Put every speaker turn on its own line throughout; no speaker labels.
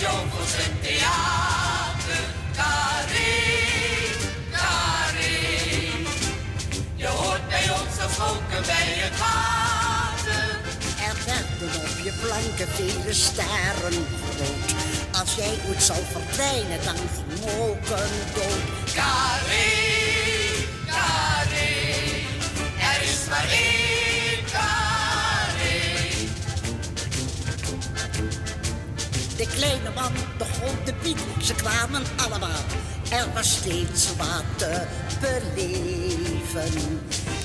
jongens Jokels Theater. Karim, Karin. Je hoort bij ons als roken bij je water. Er werden op je
planken vele sterren groot. Als jij goed zal verdwijnen, dan vermogen.
De kleine man, de grote Piet, ze kwamen allemaal. Er was steeds wat te beleven.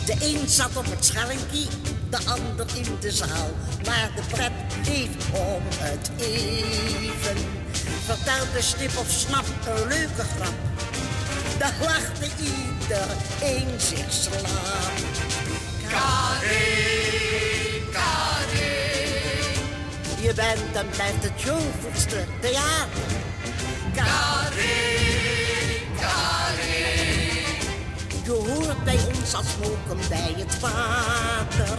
De een zat op het schellinkie, de ander in de zaal. Maar de pret bleef om het even. Vertelde stip of snap een leuke grap. Daar lachte iedereen zich slaap. Bent en blijft het jovelste theater.
carré, carré.
Je hoort bij ons als moken bij het water.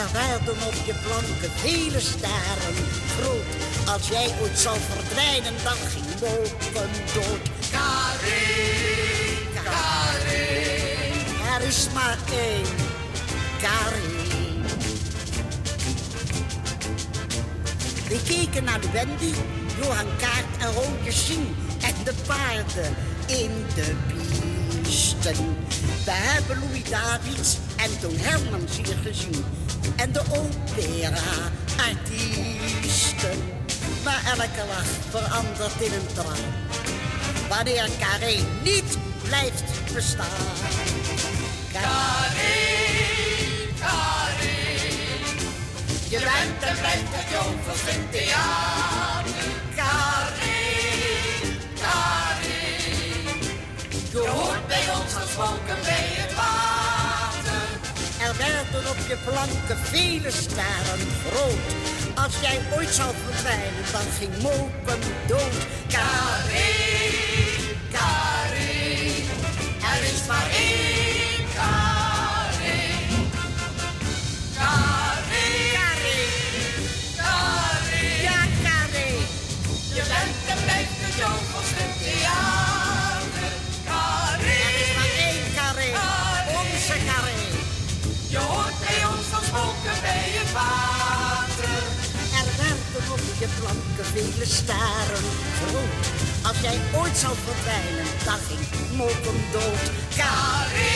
Er werden op je planken vele sterren groot. Als jij ooit zal verdwijnen, dan ging moken dood.
Carré, carré,
Er is maar één We keken naar Wendy, Johan Kaart en Roodje Sien en de paarden in de pisten. We hebben Louis Davids en Toon Hermans hier gezien en de opera-artiesten. Maar elke lach verandert in een traan wanneer Carré niet blijft bestaan.
Blijft het jovelste theater. Carré, carré. Je hoort bij ons als bij het water.
Er werden op je planken vele sterren groot. Als jij ooit zou verdwijnen, dan ging moken dood.
Carré,
klanken, vele staren. Vroeg, als jij ooit zou verdwijnen, dacht ik mokken dood. Karin!